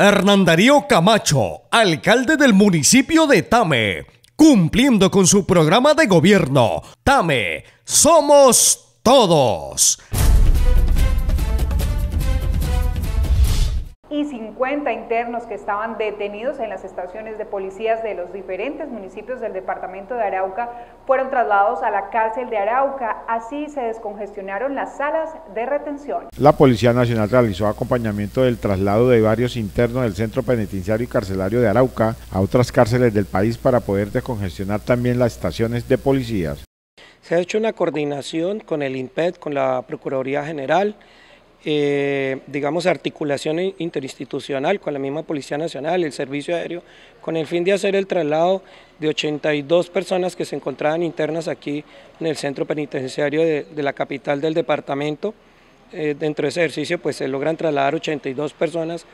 Hernandarío Camacho, alcalde del municipio de Tame, cumpliendo con su programa de gobierno. Tame, somos todos. 50 internos que estaban detenidos en las estaciones de policías de los diferentes municipios del departamento de Arauca fueron trasladados a la cárcel de Arauca. Así se descongestionaron las salas de retención. La Policía Nacional realizó acompañamiento del traslado de varios internos del Centro Penitenciario y Carcelario de Arauca a otras cárceles del país para poder descongestionar también las estaciones de policías. Se ha hecho una coordinación con el INPED, con la Procuraduría General, eh, digamos, articulación interinstitucional con la misma Policía Nacional, el Servicio Aéreo, con el fin de hacer el traslado de 82 personas que se encontraban internas aquí en el centro penitenciario de, la capital del departamento. Eh, dentro de ese ejercicio pues se logran trasladar 82 personas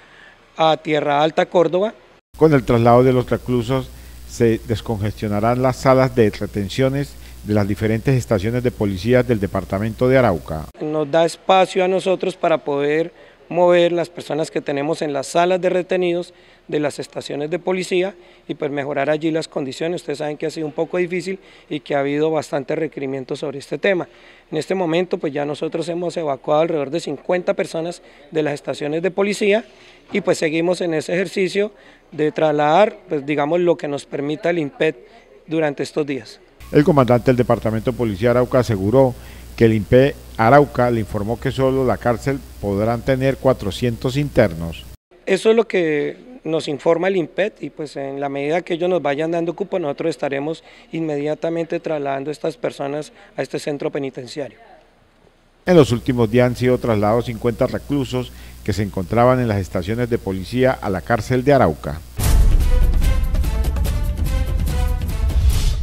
a Tierra Alta, Córdoba. Con el traslado de los reclusos se descongestionarán las salas de retenciones de las diferentes estaciones de policía del departamento de Arauca. Nos da espacio a nosotros para poder mover las personas que tenemos en las salas de retenidos de las estaciones de policía y pues mejorar allí las condiciones. Ustedes saben que ha sido un poco difícil y que ha habido bastante requerimientos sobre este tema. En este momento pues ya nosotros hemos evacuado alrededor de 50 personas de las estaciones de policía y pues seguimos en ese ejercicio de trasladar pues digamos lo que nos permita el INPET durante estos días. El comandante del Departamento de Policía Arauca aseguró que el INPE Arauca le informó que solo la cárcel podrán tener 400 internos. Eso es lo que nos informa el INPET y pues en la medida que ellos nos vayan dando cupo nosotros estaremos inmediatamente trasladando a estas personas a este centro penitenciario. En los últimos días han sido trasladados 50 reclusos que se encontraban en las estaciones de policía a la cárcel de Arauca.